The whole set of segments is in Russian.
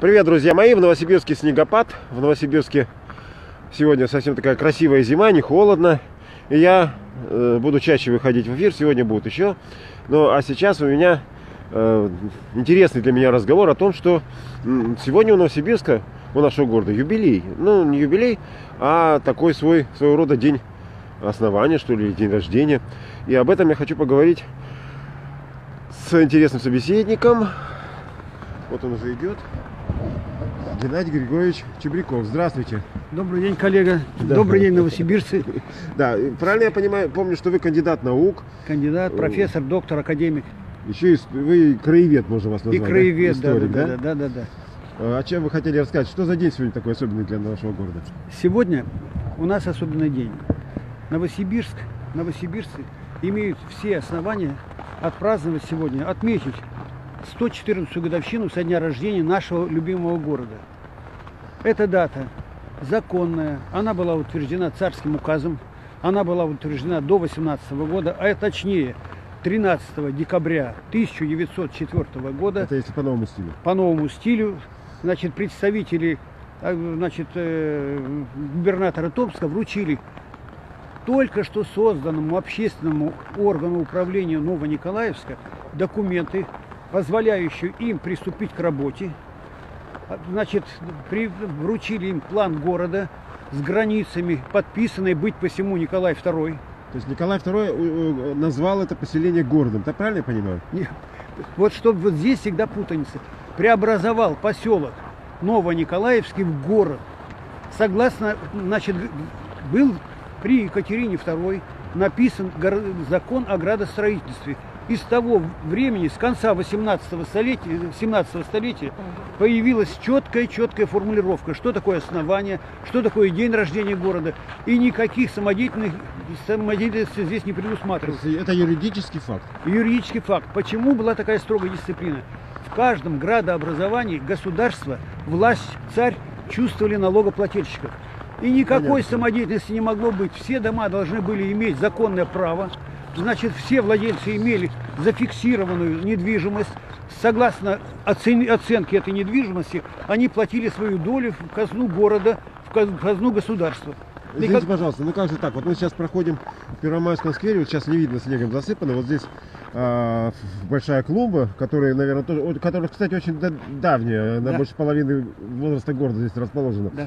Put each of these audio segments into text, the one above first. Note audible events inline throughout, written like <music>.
Привет, друзья мои! В Новосибирске снегопад. В Новосибирске сегодня совсем такая красивая зима, не холодно. И я э, буду чаще выходить в эфир. Сегодня будет еще. Ну, а сейчас у меня э, интересный для меня разговор о том, что сегодня у Новосибирска, у нашего города, юбилей. Ну, не юбилей, а такой свой, своего рода день основания, что ли, день рождения. И об этом я хочу поговорить с интересным собеседником. Вот он уже идет. Геннадий Григорьевич Чебряков. Здравствуйте. Добрый день, коллега. Да. Добрый день, новосибирцы. <laughs> Да, и правильно я понимаю, помню, что вы кандидат наук, Кандидат, профессор, доктор, академик. еще и вы краевед, можно вас И назвать. да? краевед, да, Историк, да, да, да, да, да. А О чем вы хотели рассказать? Что за день сегодня такой особенный для нашего города? Сегодня у нас особенный день. Новосибирск, новосибирцы имеют все основания отпраздновать сегодня, отметить 114 годовщину со дня рождения нашего любимого города. Эта дата законная, она была утверждена царским указом, она была утверждена до 18 года, а точнее 13 декабря 1904 года Это если по новому стилю. по новому стилю. Значит, представители э, значит, э, губернатора Томска вручили только что созданному общественному органу управления Новониколаевска документы, позволяющие им приступить к работе. Значит, при- вручили им план города с границами, подписанный быть посему Николай II. То есть Николай II э, назвал это поселение городом. Так правильно я понимаю? Не- Вот чтобы вот здесь всегда путаница. Преобразовал поселок Новониколаевский в город. Согласно, значит, был при Екатерине II написан закон о градостроительстве. И с того времени, с конца 18 столетия, 17 столетия, появилась четкая, четкая формулировка, что такое основание, что такое день рождения города. И никаких самодеятельных, самодеятельности здесь не есть это юридический факт. юридический факт. Почему была такая строгая дисциплина? В каждом градообразовании государство, власть, царь чувствовали налогоплательщиков. И никакой Понятно. самодеятельности не могло быть. Все дома должны были иметь законное право. Значит, все владельцы имели зафиксированную недвижимость. Согласно оцен- оценке этой недвижимости, они платили свою долю в казну города, в каз- в казну государства. Извините, как- пожалуйста, ну как же так? Вот мы сейчас проходим в Первомайском сквере, вот сейчас не видно, снегом засыпано. Вот здесь а, большая клумба, которая, наверное, тоже, которая, кстати, очень да- давняя, она Да. больше половины возраста города здесь расположена. Да.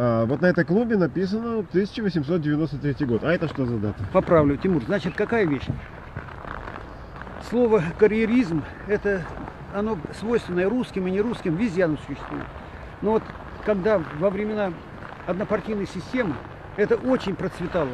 А, вот на этой клубе написано 1893 год. А это что за дата? Поправлю, Тимур. Значит, какая вещь? Слово карьеризм – это оно свойственное русским и нерусским, везде оно существует. Но вот когда во времена однопартийной системы это очень процветало,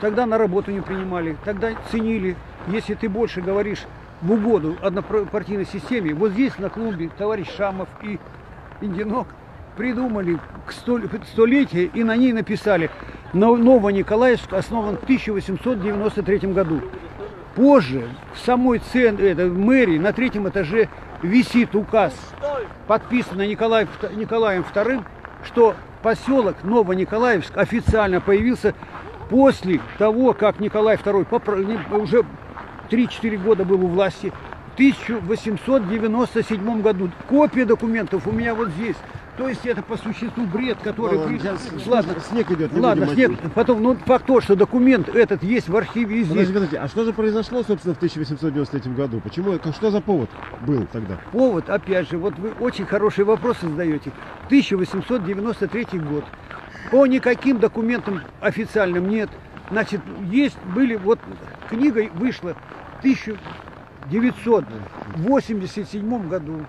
тогда на работу не принимали, тогда ценили, если ты больше говоришь в угоду однопартийной системе. Вот здесь на клубе товарищ Шамов и Индинок придумали к стол- столетие и на ней написали «Но- Новониколаевск основан в 1893 году. Позже в самой цен, это, в мэрии на третьем этаже висит указ, подписанный Николай, Вт- Николаем II, что поселок Новониколаевск официально появился после того, как Николай II уже 3-4 года был у власти. В 1897 году. Копия документов у меня вот здесь. То есть это по существу бред, который... Ладно, при- сейчас Ладно, снег идет. не ладно, снег. мочить. Потом, ну, факт то, что документ этот есть в архиве и здесь. Подожди, подожди, а что же произошло, собственно, в 1893 году? Почему, что за повод был тогда? Повод, опять же, вот вы очень хорошие вопросы задаете. 1893 год. По никаким документам официальным нет. Значит, есть, были, вот книга вышла в 1987 году.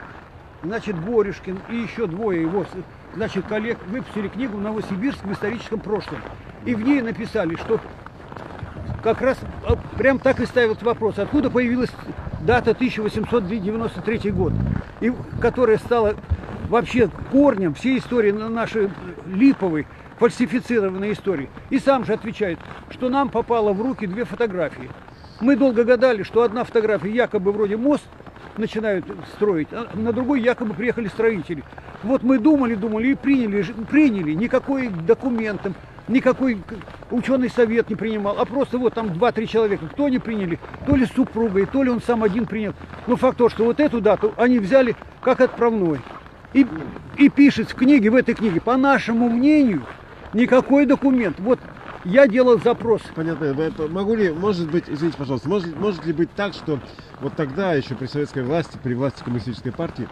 Значит, Борюшкин и еще двое его, значит, коллег выпустили книгу в Новосибирском историческом прошлом. И в ней написали, что как раз а, прям так и ставят вопрос, откуда появилась дата 1893 год, и, которая стала вообще корнем всей истории на- нашей липовой, фальсифицированной истории. И сам же отвечает, что нам попало в руки две фотографии. Мы долго гадали, что одна фотография якобы вроде мост начинают строить, а на другой якобы приехали строители. Вот мы думали, думали и приняли, приняли, никакой документом, никакой ученый совет не принимал, а просто вот там 2-3 человека, кто они приняли, то ли с супругой, то ли он сам один принял. Но факт то, что вот эту дату они взяли как отправной. И, и пишет в книге, в этой книге, по нашему мнению, никакой документ. Вот я делал запрос. Понятно. Вы- Могу ли, может быть, извините, пожалуйста, может, может ли быть так, что вот тогда, еще при советской власти, при власти коммунистической партии,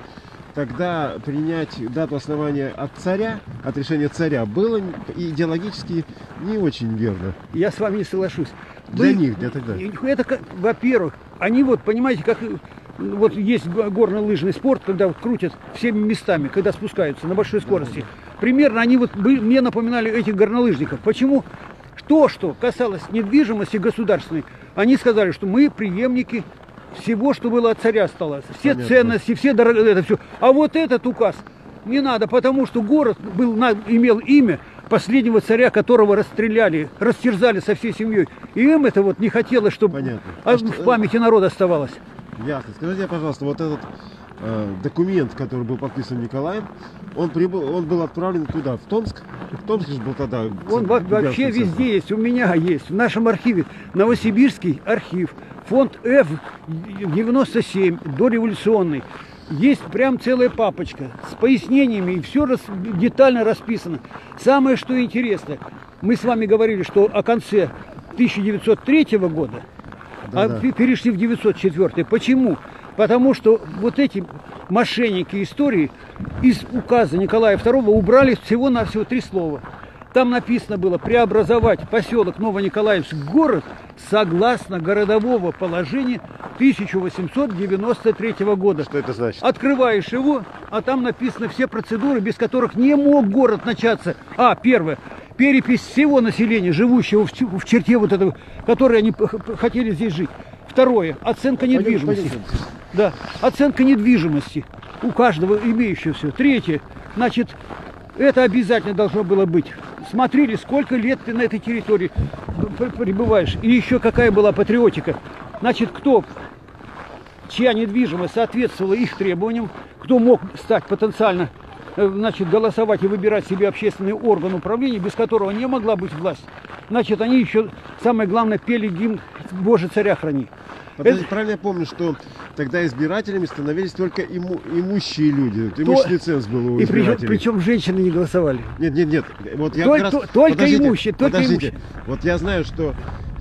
тогда принять дату основания от царя, от решения царя, было идеологически не очень верно. Я с вами не соглашусь. Для них, для тогда. Это, во-первых, они вот, понимаете, как вот есть го- горно-лыжный спорт, когда вот крутят всеми местами, когда спускаются на большой скорости. Примерно они вот мне напоминали этих горнолыжников. Почему? То, что касалось недвижимости государственной, они сказали, что мы преемники всего, что было от царя осталось. Все Понятно. ценности, все дорого, это все. А вот этот указ не надо, потому что город был, имел имя последнего царя, которого расстреляли, растерзали со всей семьей. И им это вот не хотелось, чтобы Понятно. а А в памяти народа оставалось. Ясно. Скажите, пожалуйста, вот этот э, документ, который был подписан Николаем, он прибыл, он был отправлен куда? В Томск? В Томск же был тогда. Он вообще везде есть, у меня есть, в нашем архиве. Новосибирский архив, фонд F 97, дореволюционный. Есть прям целая папочка с пояснениями, и все детально расписано. Самое, что интересно, мы с вами говорили, что о конце 1903 года, а Да-да. пе- перешли в 904. Почему? Потому что вот эти мошенники истории из указа Николая II убрали всего-навсего три слова. Там написано было преобразовать поселок Новониколаевск в город согласно городового положения 1893 года. Что это значит? Открываешь его, а там написано все процедуры, без которых не мог город начаться. А, первое, перепись всего населения, живущего в, черте вот этого, которые они хотели здесь жить. Второе, оценка Пойдем, недвижимости. пойдем. Да, оценка недвижимости у каждого имеющегося. Третье, значит, это обязательно должно было быть. Смотрели, сколько лет ты на этой территории пребываешь. И еще какая была патриотика. Значит, кто чья недвижимость соответствовала их требованиям, кто мог стать потенциально, э, значит, голосовать и выбирать себе общественный орган управления, без которого не могла быть власть. Значит, они еще, самое главное, пели гимн «Боже, царя храни». Подожди, Это- правильно я помню, что тогда избирателями становились только иму- имущие люди. То- Имущественный ценз был у И причем, причем женщины не голосовали. Нет, нет, нет. Вот я Только- раз... то- только Подождите, имущие, только подождите. имущие. Вот я знаю, что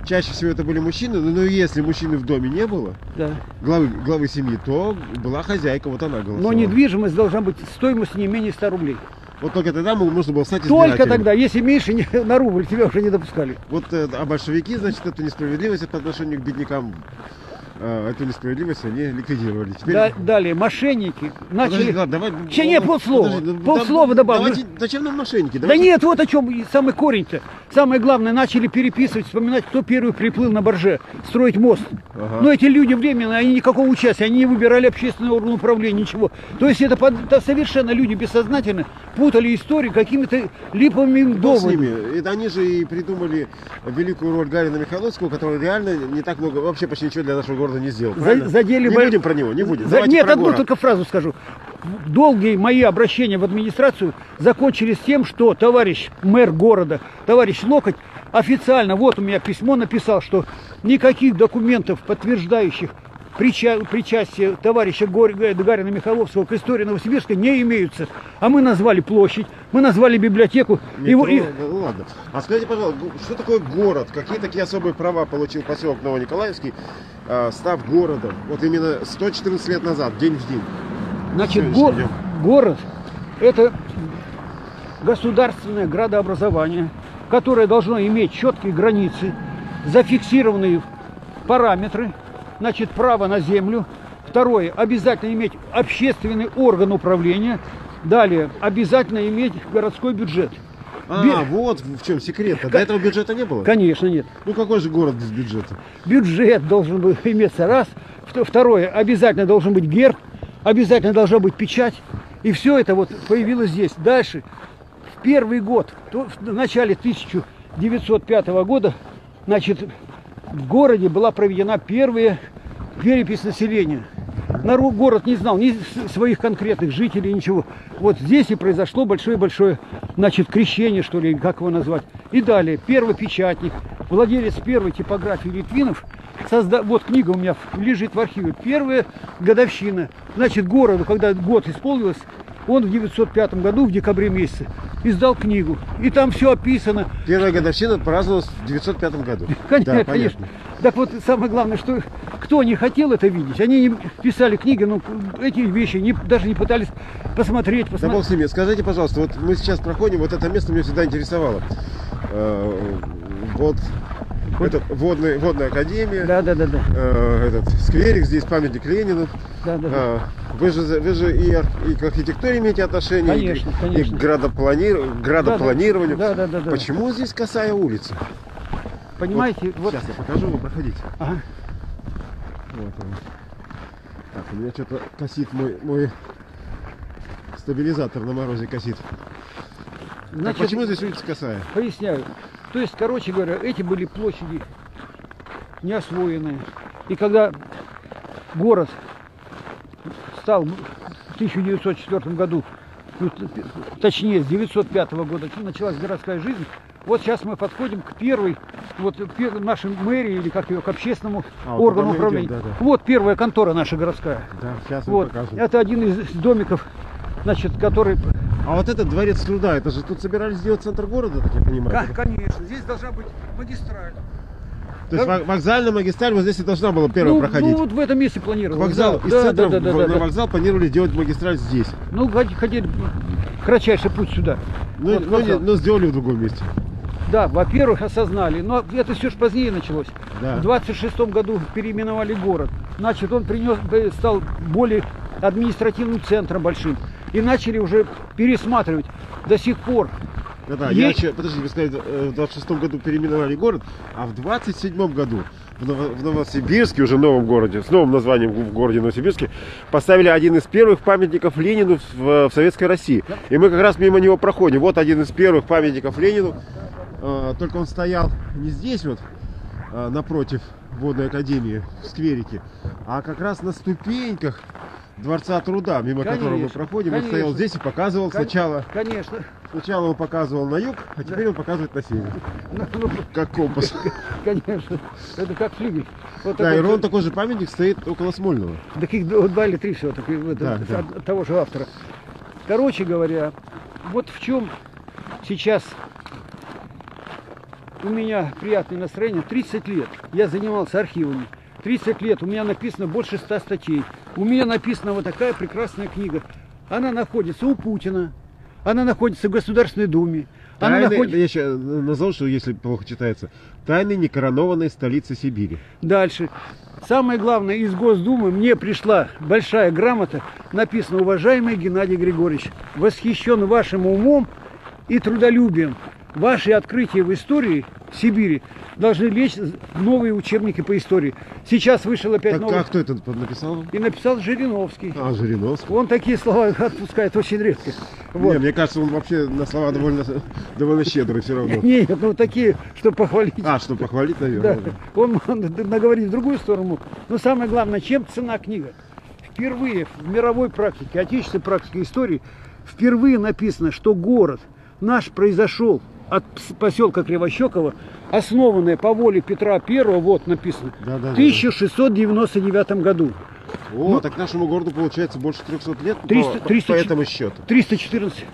чаще всего это были мужчины, но, но если мужчины в доме не было, Да. главы, главы семьи, то была хозяйка, вот она голосовала. Но недвижимость должна быть стоимостью не менее 100 рублей. Вот только тогда мо- можно было стать Только тогда, если меньше не- <laughs> на рубль, тебя уже не допускали. Вот, э, а большевики, значит, эту несправедливость по отношению к беднякам, э, эту несправедливость они ликвидировали. Теперь... Да- далее, мошенники начали... Подожди, ладно, давай... Ща не, полслова. Подожди, ну, Полслова да- добавлю. давайте- Зачем нам мошенники? Да Давайте- нет, вот о чем самый корень-то. Самое главное, начали переписывать, вспоминать, кто первый приплыл на барже, строить мост. Ага. Но эти люди временные, они никакого участия, они не выбирали общественный орган управления, ничего. То есть это, под- это совершенно люди бессознательно путали историю какими-то липовыми с доводами. И они же и придумали великую роль Гарина Михайловского, который реально не так много, вообще почти ничего для нашего города не сделал. За- задели не бо- будем про него, не будем. За- Нет, одну город. только фразу скажу. Долгие мои обращения в администрацию закончились тем, что товарищ мэр города, товарищ Локоть, официально, вот у меня письмо написал, что никаких документов, подтверждающих прича- причастие товарища Гор- Га- Гарина Михайловского к истории Новосибирска не имеются. А мы назвали площадь, мы назвали библиотеку. Его- и- ну ладно. А скажите, пожалуйста, что такое город? Какие такие особые права получил поселок Новониколаевский, э, став городом? Вот именно 114 лет назад, день в день. Значит, го- день. город – это государственное градообразование, которое должно иметь четкие границы, зафиксированные параметры, значит, право на землю. Второе – обязательно иметь общественный орган управления. Далее – обязательно иметь городской бюджет. А, Би- вот в чем секрет. До этого бюджета не было? Конечно, нет. Ну какой же город без бюджета? Бюджет должен был иметься раз. Вт- Второе, обязательно должен быть герб, обязательно должна быть печать. И все это вот появилось здесь. Дальше, в первый год, то в начале 1905 года, значит, в городе была проведена первая перепись населения. Народ, город не знал ни своих конкретных жителей, ничего. Вот здесь и произошло большое-большое, значит, крещение, что ли, как его назвать. И далее, первый печатник, владелец первой типографии Литвинов, созда... вот книга у меня лежит в архиве, первая годовщина. Значит, городу, когда год исполнилось, он в 905 году, в декабре месяце, издал книгу. И там все описано. Первая годовщина праздновалась в 905 году. <laughs> Конечно, Да, конечно. Так вот, самое главное, что кто не хотел это видеть, они не писали книги, но эти вещи не, даже не пытались посмотреть, Да посмотреть. бог с ними. Скажите, пожалуйста, вот мы сейчас проходим, вот это место меня всегда интересовало. Э, Вот, это водная, водная академия, Да, да, да, да. э, этот скверик, здесь памятник Ленину. да, да, да. А, Вы же, вы же и, и к архитектуре имеете отношение, и- Конечно, и, конечно. к градопланир- градопланированию. Да, да, да, да. Почему здесь косая улица? Понимаете, вот, Сейчас я покажу, вы проходите. ага. Вот он. Так, у меня что-то косит мой, мой стабилизатор на морозе косит. Так Значит, почему здесь улица косая? Поясняю. То есть, короче говоря, эти были площади не освоенные. И когда город стал в 1904 году, ну, точнее, с 905 года началась городская жизнь, вот сейчас мы подходим к первой, вот нашей мэрии, или как ее, к общественному А, вот органу управления. идем, да, да. Вот первая контора наша городская. Да, сейчас Вот. Это один из домиков, значит, который А вот этот дворец труда, это же тут собирались сделать центр города, так я понимаю. Ка- Конечно, здесь должна быть магистраль. То есть вокзальная магистраль вот здесь и должна была первая ну, проходить. Ну, вот в этом месте К планировалось. вокзалу, да, из да, центра да, да, да, на да. вокзал планировали делать магистраль здесь. Ну, хот- хотели кратчайший путь сюда. Ну, Вот ну, не- вокзал. но сделали в другом месте. Да, во-первых, осознали, но это все же позднее началось. Да. В 26 году переименовали город. Значит, он принес, э, стал более административным центром большим. И начали уже пересматривать. До сих пор Да-да, Е- я еще, подождите, вы сказали, э, в 26 году переименовали город, а в 27 году в, Ново- в Новосибирске, уже новом городе, с новым названием в городе Новосибирске, поставили один из первых памятников Ленину в, в Советской России. И мы как раз мимо него проходим. Вот один из первых памятников Ленину. Э, только он стоял не здесь вот, э, напротив водной академии, в скверике, а как раз на ступеньках Дворца труда, мимо которого мы Конечно, проходим. Он стоял конечно. здесь и показывал Кон- сначала Конечно. Сначала он показывал на юг, а теперь он показывает на север. Ну, ну, Как компас. <laughs> конечно. Это как флюгель. Вот Да, и ровно такой же памятник стоит около Смольного. Таких д- два или три все таки Да, да. от того же автора. Короче говоря, вот в чем сейчас у меня приятное настроение. 30 лет я занимался архивами. 30 лет у меня написано больше 100 статей. У меня написана вот такая прекрасная книга. Она находится у Путина. Она находится в Государственной Думе. Она Тайны, находится... я еще назову, что если плохо читается. Тайны некоронованной столицы Сибири. Дальше. Самое главное, из Госдумы мне пришла большая грамота, написано, уважаемый Геннадий Григорьевич, восхищен вашим умом и трудолюбием. Ваши открытия в истории Сибири должны лечь новые учебники по истории. Сейчас вышел опять Так, новый. а кто это написал? И написал Жириновский. А, Жириновский. Он такие слова <laughs> отпускает очень редко. Вот. Не, мне кажется, он вообще на слова довольно, довольно щедрый все равно. <laughs> Нет, ну такие, что похвалить. А, что похвалить, Да, наверное. он, он <laughs> наговорит в другую сторону. Но самое главное, чем цена книга? Впервые в мировой практике, отечественной практике истории, впервые написано, что город наш произошел от поселка Кривощекова, основанное по воле Петра Первого, вот написано, Да, да, в да. 1699 году. О, так нашему городу получается больше 300 лет по- 300 по, 300 по этому счету. 314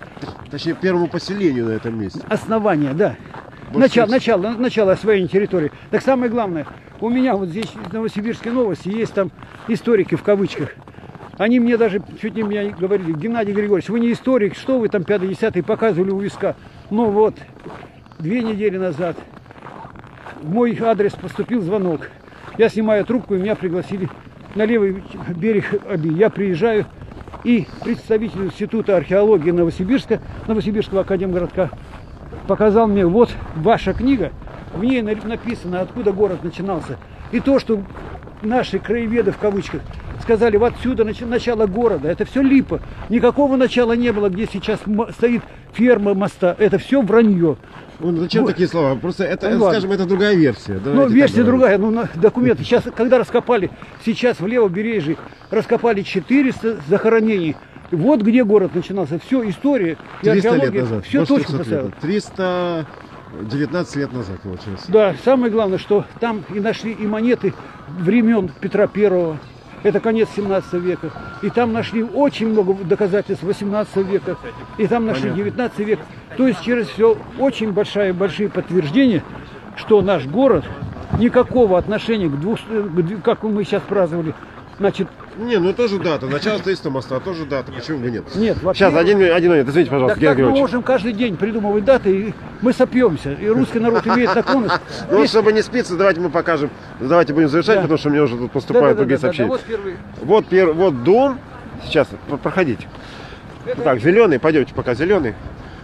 Точнее, первому поселению на этом месте. основания, да. Больше Начало, начало, начало освоения территории. Так самое главное, у меня вот здесь в Новосибирской новости есть там историки в кавычках. Они мне даже чуть не меня говорили, Геннадий Григорьевич, вы не историк, что вы там 5-10 показывали у виска. Ну вот, две недели назад в мой адрес поступил звонок. Я снимаю трубку, и меня пригласили на левый берег Оби. Я приезжаю, и представитель Института археологии Новосибирска, Новосибирского академгородка, показал мне, вот ваша книга, в ней на- написано, откуда город начинался. И то, что наши краеведы в кавычках сказали, вот отсюда начало города, это все липа. Никакого начала не было, где сейчас стоит ферма моста. Это все вранье. Ну, зачем Вот. такие слова? Просто это, Ну, скажем, это другая версия. Ну, Давайте так версия другая, ну, на- документы. Сейчас, когда раскопали, сейчас в левобережье раскопали 400 захоронений. Вот где город начинался. Все, история и 300 лет археология, назад. все Больше точку 300 поставила. лет. 319 лет назад получилось. Да, самое главное, что там и нашли и монеты времен Петра Первого. Это конец 17 века. И там нашли очень много доказательств 18 века. И там нашли Понятно. 19 век. То есть через все очень большие, большие подтверждения, что наш город никакого отношения к двух, как мы сейчас праздновали, значит, Не, ну тоже дата. Начало строительства моста тоже дата. Почему бы нет? нет. Сейчас, во-первых, один, один момент. Извините, пожалуйста, Так Георгий как мы можем каждый день придумывать даты, и мы сопьемся. И русский народ имеет наклонность. <laughs> Ну, чтобы не спиться, давайте мы покажем. Давайте будем завершать, потому что мне уже тут поступают другие сообщения. Вот первый. Вот, дом. Сейчас, про- проходите. Так, зеленый, пойдемте пока зеленый.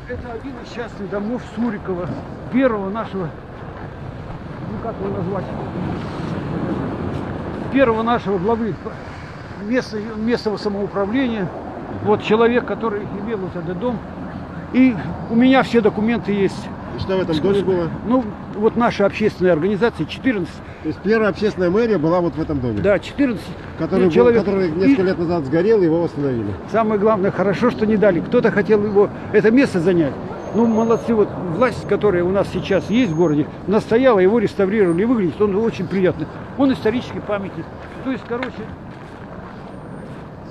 Это один из частных домов Сурикова, первого нашего, ну как его назвать, первого нашего главы места, местного самоуправления. Вот человек, который имел вот этот дом. И у меня все документы есть. И что в этом доме было? Ну, вот наша общественная организация, 14, То есть первая общественная мэрия была вот в этом доме. да, 14 Который, был- человек. который И- несколько лет назад сгорел, его восстановили. Самое главное, хорошо, что не дали. Кто-то хотел его, это место занять. Ну, молодцы, вот власть, которая у нас сейчас есть в городе, настояла, его реставрировали, и выглядит он очень приятно. Он исторический памятник. То есть, короче,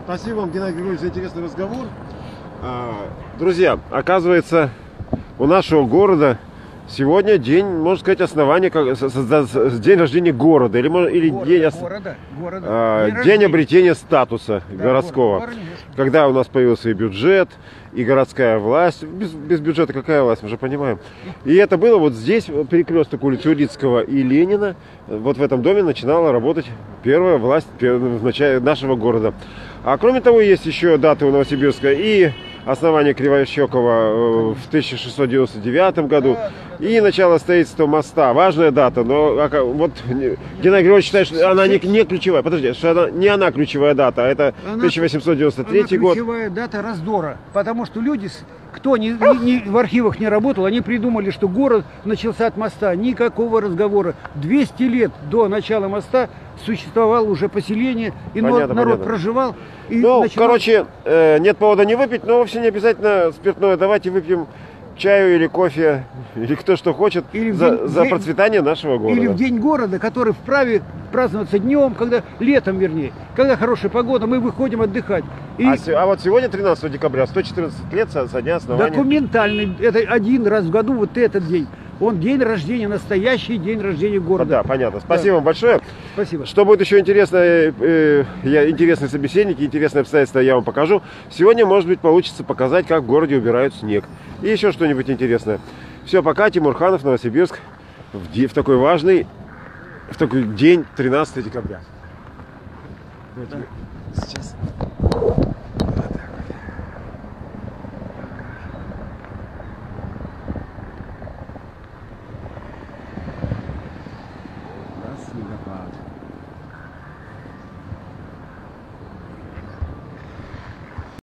Спасибо вам, Геннадий Григорьевич, за интересный разговор. А, Друзья, оказывается, у нашего города сегодня день, можно сказать, основания, как, с- с- с- с- день рождения города, или, или день, ос- города, города. а, День день обретения статуса Да, городского. город, город, когда у нас появился и бюджет, и городская власть. Без, без бюджета какая власть, мы же понимаем. И это было вот здесь, перекресток улицы Урицкого и Ленина. Вот в этом доме начинала работать первая власть в начале нашего города. А кроме того, есть еще даты у Новосибирска и основание Кривощекова э, в 1699 году, и начало строительства моста. Важная дата, но ака- вот Геннадий Григорьевич считает, что она не, не ключевая. Подожди, что она, не она ключевая дата, а это Она- 1893 Она год. ключевая дата раздора. Потому что люди, кто ни, ни- ни в архивах не работал, они придумали, что город начался от моста. Никакого разговора. 200 лет до начала моста существовало уже поселение, и Понятно, народ, понятно. проживал. И Ну, начинал- короче, э, нет повода не выпить, но вовсе не обязательно спиртное. Давайте выпьем чаю или кофе, или кто что хочет, Или за, день- за процветание нашего города. Или в день города, который вправе праздноваться днем, когда летом, вернее, когда хорошая погода, мы выходим отдыхать. И А, а вот сегодня, 13 декабря, 114 лет со дня основания. документальный, это один раз в году вот этот день. Он день рождения, настоящий день рождения города. Да, понятно. Спасибо вам большое. Спасибо. Что будет еще интересное, э, я, интересные собеседники, интересные обстоятельства я вам покажу. Сегодня, может быть, получится показать, как в городе убирают снег. И еще что-нибудь интересное. Все, пока. Тимур Ханов, Новосибирск. В, в такой важный, в такой день, 13 декабря. Сейчас.